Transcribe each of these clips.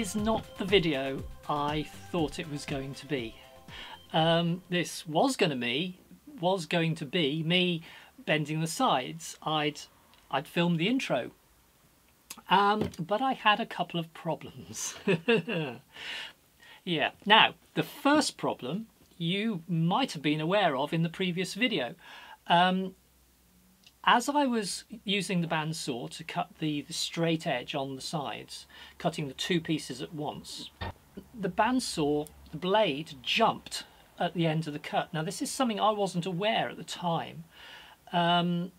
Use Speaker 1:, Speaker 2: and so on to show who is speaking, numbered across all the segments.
Speaker 1: is not the video I thought it was going to be. Um, this was going to be was going to be me bending the sides. I'd I'd filmed the intro, um, but I had a couple of problems. yeah. Now the first problem you might have been aware of in the previous video. Um, as I was using the bandsaw to cut the, the straight edge on the sides, cutting the two pieces at once, the bandsaw, the blade jumped at the end of the cut. Now this is something I wasn't aware at the time. Um,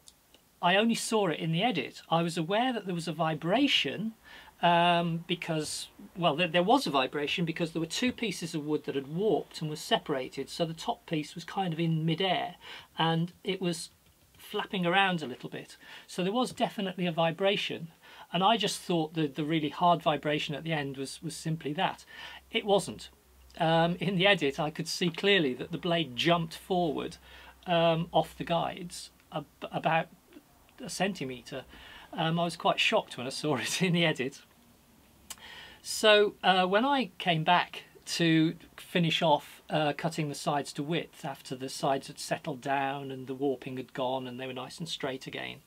Speaker 1: I only saw it in the edit. I was aware that there was a vibration um, because, well, there, there, was a vibration because there were two pieces of wood that had warped and were separated. So the top piece was kind of in midair and it was flapping around a little bit. So there was definitely a vibration. And I just thought the, the really hard vibration at the end was, was simply that. It wasn't. Um, in the edit, I could see clearly that the blade jumped forward um, off the guides ab about a centimetre. Um, I was quite shocked when I saw it in the edit. So uh, when I came back to finish off uh, cutting the sides to width after the sides had settled down and the warping had gone and they were nice and straight again.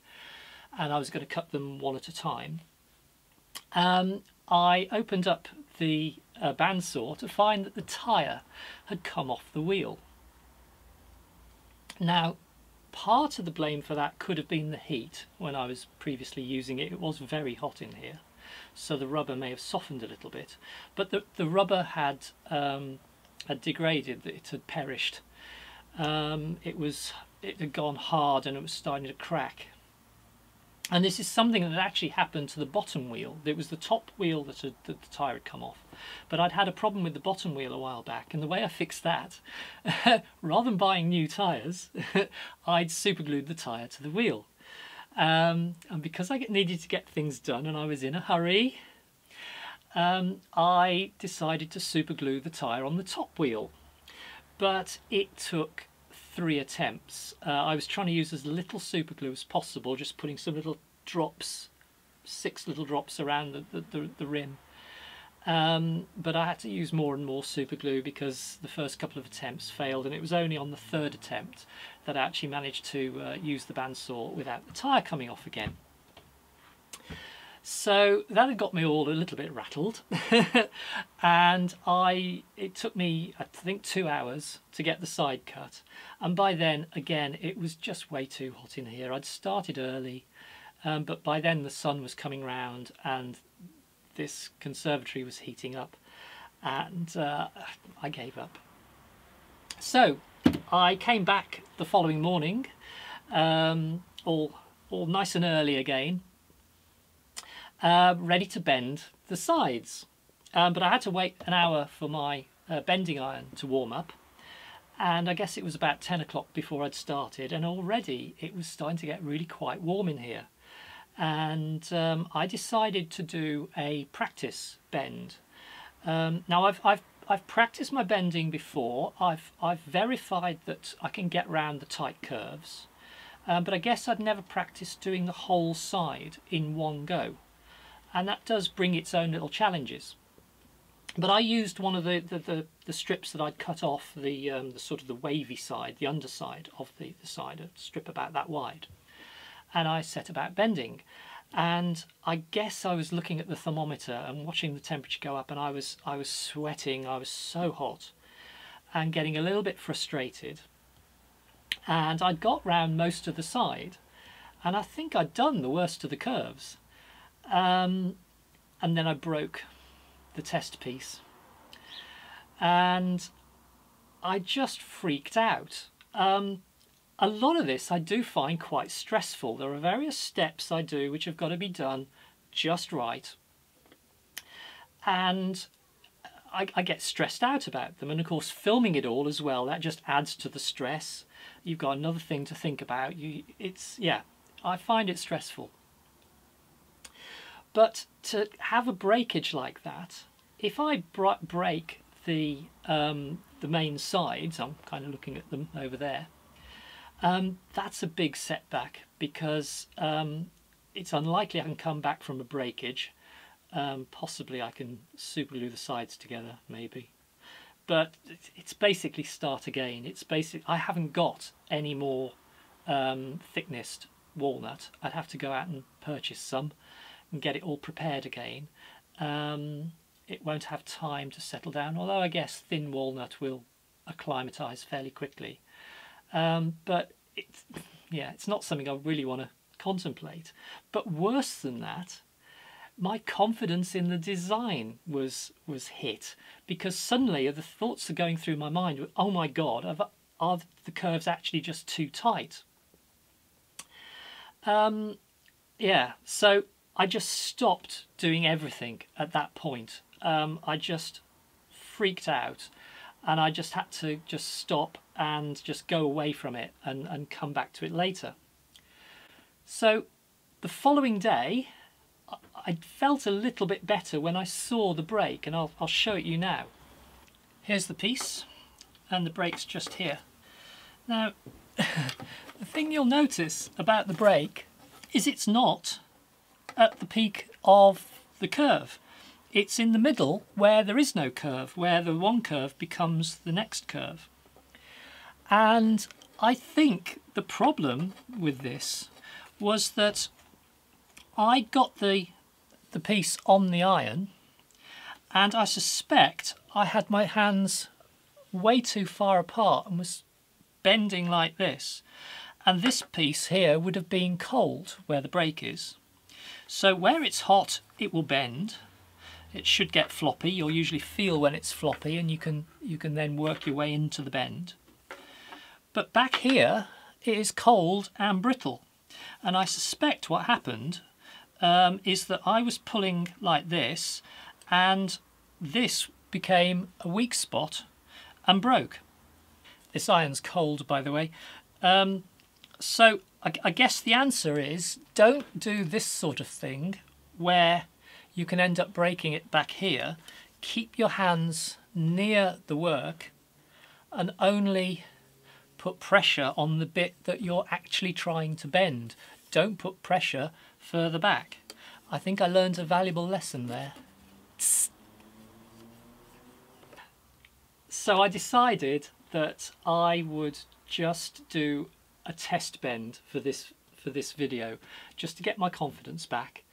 Speaker 1: And I was going to cut them one at a time. Um, I opened up the uh, bandsaw to find that the tyre had come off the wheel. Now part of the blame for that could have been the heat when I was previously using it. It was very hot in here so the rubber may have softened a little bit. But the, the rubber had, um, had degraded, it had perished. Um, it, was, it had gone hard and it was starting to crack. And this is something that actually happened to the bottom wheel. It was the top wheel that, had, that the tyre had come off. But I'd had a problem with the bottom wheel a while back, and the way I fixed that, rather than buying new tyres, I'd superglued the tyre to the wheel. Um, and because I needed to get things done and I was in a hurry, um, I decided to superglue the tyre on the top wheel. But it took three attempts. Uh, I was trying to use as little superglue as possible, just putting some little drops, six little drops around the, the, the, the rim. Um, but I had to use more and more super glue because the first couple of attempts failed and it was only on the third attempt that I actually managed to uh, use the bandsaw without the tyre coming off again. So that had got me all a little bit rattled and I it took me I think two hours to get the side cut and by then again it was just way too hot in here. I'd started early um, but by then the sun was coming round and this conservatory was heating up and uh, I gave up. So I came back the following morning, um, all, all nice and early again, uh, ready to bend the sides. Um, but I had to wait an hour for my uh, bending iron to warm up and I guess it was about 10 o'clock before I'd started and already it was starting to get really quite warm in here and um, I decided to do a practice bend. Um, now I've, I've, I've practiced my bending before, I've, I've verified that I can get round the tight curves, um, but I guess I'd never practiced doing the whole side in one go. And that does bring its own little challenges. But I used one of the, the, the, the strips that I'd cut off, the, um, the sort of the wavy side, the underside of the, the side, a strip about that wide and I set about bending. And I guess I was looking at the thermometer and watching the temperature go up and I was I was sweating, I was so hot and getting a little bit frustrated. And I'd got round most of the side and I think I'd done the worst of the curves. Um, and then I broke the test piece. And I just freaked out. Um, a lot of this I do find quite stressful. There are various steps I do which have got to be done just right. And I, I, get stressed out about them. And of course, filming it all as well, that just adds to the stress. You've got another thing to think about. You, it's, yeah, I find it stressful. But to have a breakage like that, if I break the, um, the main sides, I'm kind of looking at them over there, um, that's a big setback because um, it's unlikely I can come back from a breakage. Um, possibly I can super glue the sides together, maybe. But it's basically start again. It's basic. I haven't got any more um, thickness walnut. I'd have to go out and purchase some and get it all prepared again. Um, it won't have time to settle down, although I guess thin walnut will acclimatise fairly quickly. Um, but it's, yeah, it's not something I really want to contemplate. But worse than that, my confidence in the design was was hit because suddenly the thoughts are going through my mind. Oh my God, are, are the curves actually just too tight? Um, yeah, so I just stopped doing everything at that point. Um, I just freaked out and I just had to just stop and just go away from it and, and come back to it later. So the following day, I felt a little bit better when I saw the break and I'll, I'll show it you now. Here's the piece and the break's just here. Now, the thing you'll notice about the break is it's not at the peak of the curve. It's in the middle where there is no curve, where the one curve becomes the next curve. And I think the problem with this was that I got the, the piece on the iron and I suspect I had my hands way too far apart and was bending like this. And this piece here would have been cold where the break is. So where it's hot, it will bend. It should get floppy. You'll usually feel when it's floppy and you can, you can then work your way into the bend. But back here, it is cold and brittle. And I suspect what happened um, is that I was pulling like this and this became a weak spot and broke. This iron's cold, by the way. Um, so I, I guess the answer is don't do this sort of thing where you can end up breaking it back here. Keep your hands near the work and only put pressure on the bit that you're actually trying to bend. Don't put pressure further back. I think I learned a valuable lesson there. So I decided that I would just do a test bend for this for this video just to get my confidence back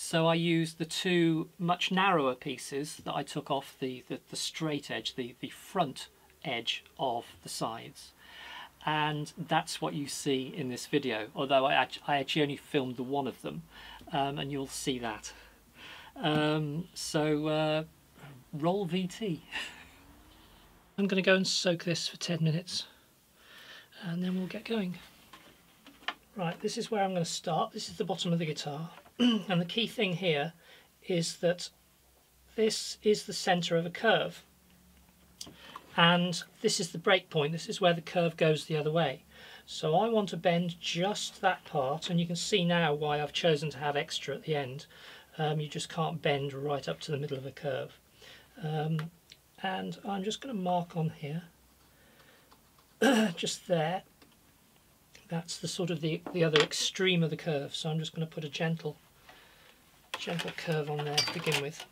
Speaker 1: so I used the two much narrower pieces that I took off the, the, the straight edge, the, the front edge of the sides. And that's what you see in this video although I, I actually only filmed the one of them um, and you'll see that. Um, so uh, roll VT I'm going to go and soak this for 10 minutes and then we'll get going. Right this is where I'm going to start. This is the bottom of the guitar and the key thing here is that this is the center of a curve. And this is the break point. This is where the curve goes the other way. So I want to bend just that part and you can see now why I've chosen to have extra at the end. Um, you just can't bend right up to the middle of a curve. Um, and I'm just going to mark on here just there. That's the sort of the, the other extreme of the curve. So I'm just going to put a gentle gentle curve on there to begin with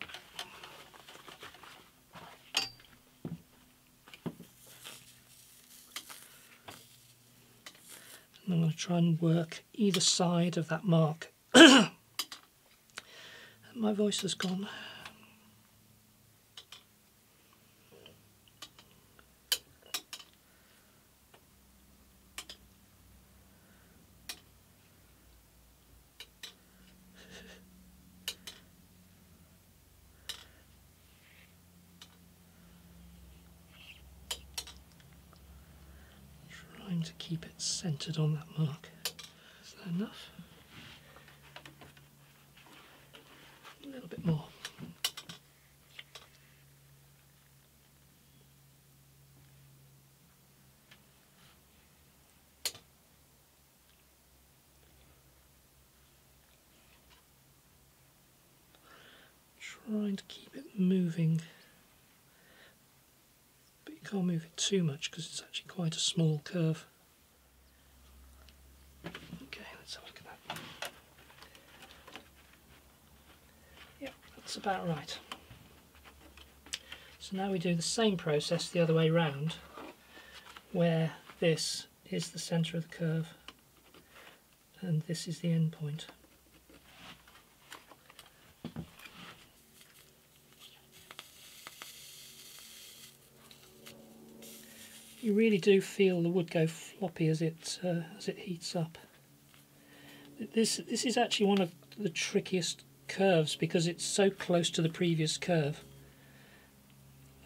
Speaker 1: And I'm going to try and work either side of that mark. My voice has gone. trying to keep it on that mark. Is that enough? A little bit more. Trying to keep it moving but you can't move it too much because it's actually quite a small curve. Okay, let's have a look at that. Yep, That's about right. So now we do the same process the other way round, where this is the centre of the curve and this is the end point. You really do feel the wood go floppy as it uh, as it heats up. This this is actually one of the trickiest curves because it's so close to the previous curve.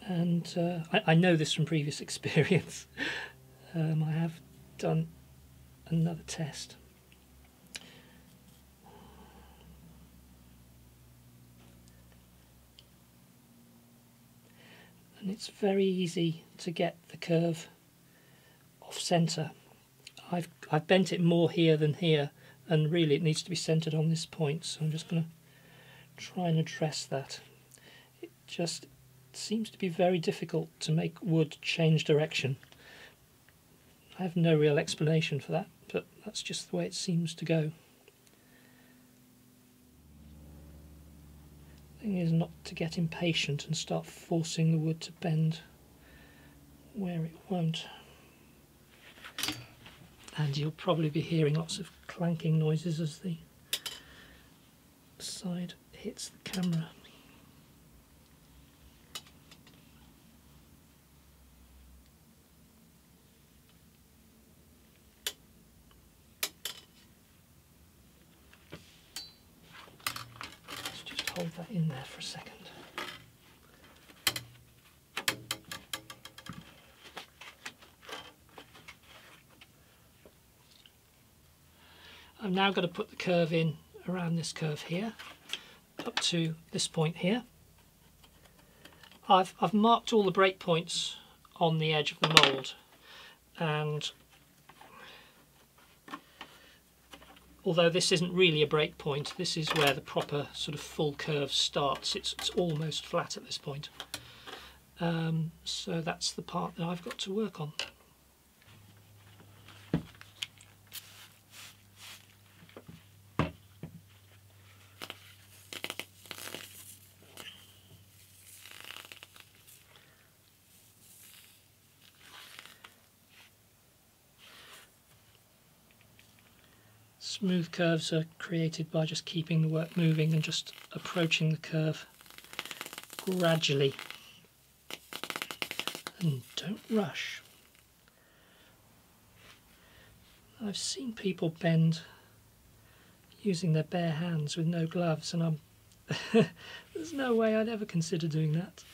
Speaker 1: And uh, I, I, know this from previous experience. um, I have done another test. And it's very easy to get the curve off centre. I've, I've bent it more here than here and really it needs to be centred on this point so I'm just going to try and address that. It just seems to be very difficult to make wood change direction. I have no real explanation for that, but that's just the way it seems to go. The thing is not to get impatient and start forcing the wood to bend where it won't. And you'll probably be hearing lots of clanking noises as the side hits the camera. Let's just hold that in there for a second. I'm now going to put the curve in around this curve here up to this point here. I've, I've marked all the breakpoints on the edge of the mould and although this isn't really a breakpoint, this is where the proper sort of full curve starts. It's, it's almost flat at this point. Um, so that's the part that I've got to work on. Smooth curves are created by just keeping the work moving and just approaching the curve gradually. And don't rush. I've seen people bend using their bare hands with no gloves and I'm there's no way I'd ever consider doing that.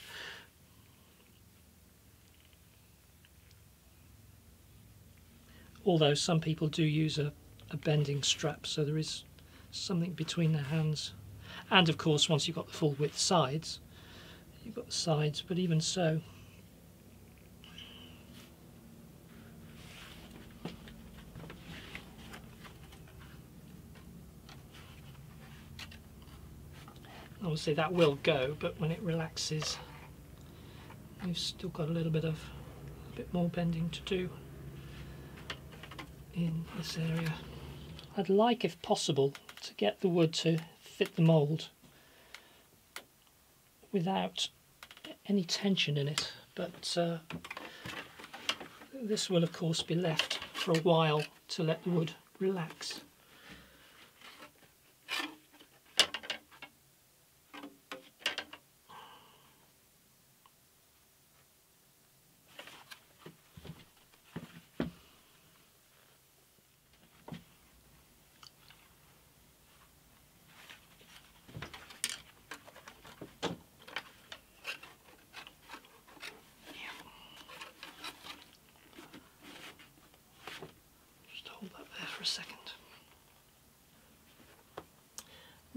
Speaker 1: Although some people do use a a bending strap so there is something between the hands and of course once you've got the full width sides you've got the sides but even so obviously that will go but when it relaxes you've still got a little bit of a bit more bending to do in this area. I'd like, if possible, to get the wood to fit the mould without any tension in it, but uh, this will of course be left for a while to let the wood relax.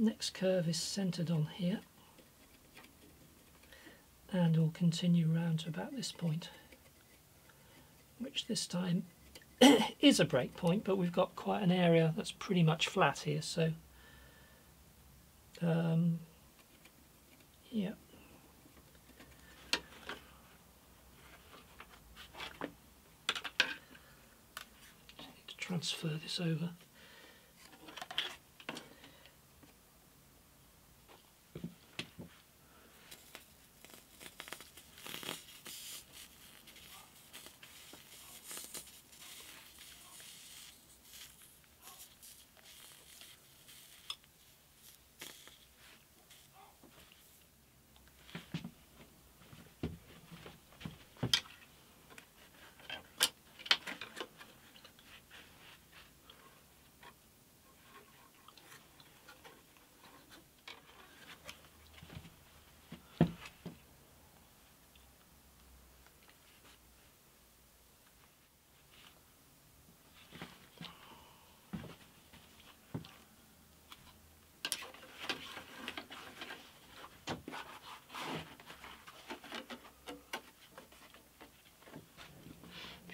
Speaker 1: Next curve is centered on here. And will continue round to about this point which this time is a break point but we've got quite an area that's pretty much flat here so um, yeah. Transfer this over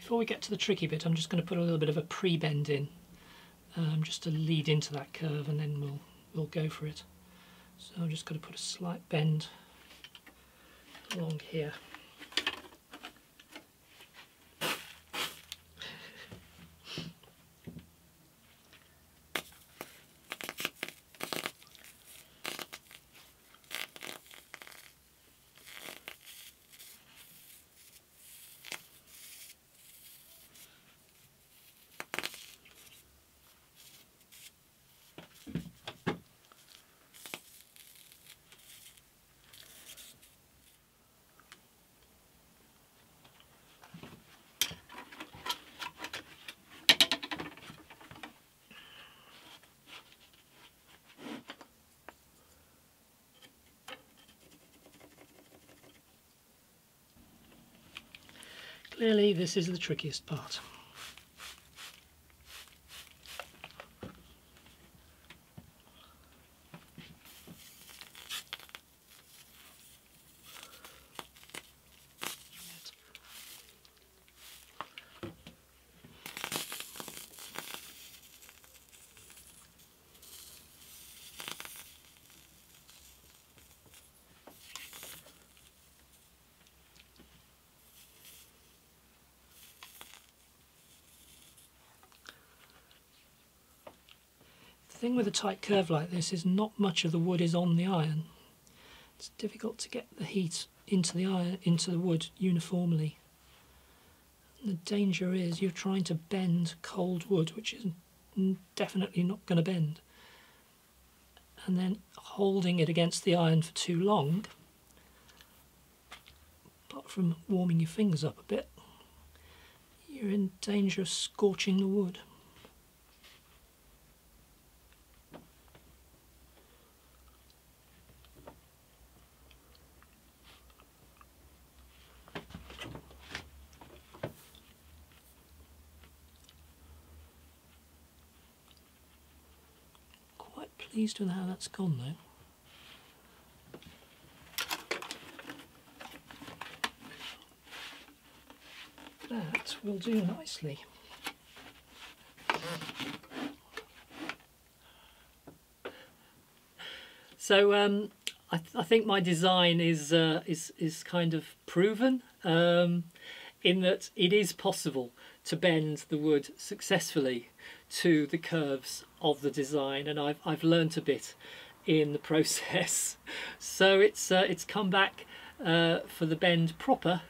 Speaker 1: before we get to the tricky bit, I'm just going to put a little bit of a pre-bend in, um, just to lead into that curve, and then we'll we'll go for it. So I'm just going to put a slight bend along here. Clearly this is the trickiest part. Thing with a tight curve like this is not much of the wood is on the iron. It's difficult to get the heat into the iron into the wood uniformly. And the danger is you're trying to bend cold wood, which is definitely not going to bend. And then holding it against the iron for too long, apart from warming your fingers up a bit, you're in danger of scorching the wood. Pleased with how that's gone though. That will do nicely. So um, I, th I, think my design is uh, is is kind of proven um, in that it is possible to bend the wood successfully to the curves of the design and I've, I've learnt a bit in the process. So it's uh, it's come back uh, for the bend proper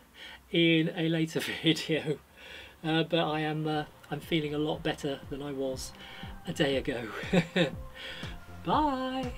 Speaker 1: in a later video. Uh, but I am uh, I'm feeling a lot better than I was a day ago. Bye